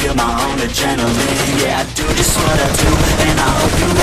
feel my own adrenaline. Yeah, I do just what I do, and I hope you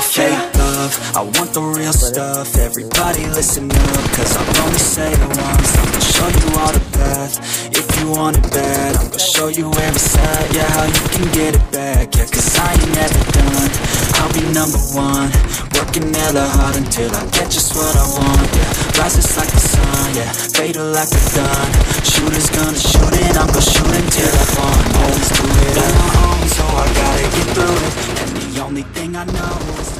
fake love, I want the real stuff, everybody listen up, cause I'll only say it once, I'm gonna show you all the path, if you want it bad, I'm gonna show you where it's at, yeah, how you can get it back, yeah, cause I ain't never done, I'll be number one, working hella hard until I get just what I want, yeah, rises like the sun, yeah, fatal like a gun, shooters I know.